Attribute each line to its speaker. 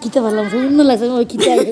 Speaker 1: Quita para la no la hacemos quitar.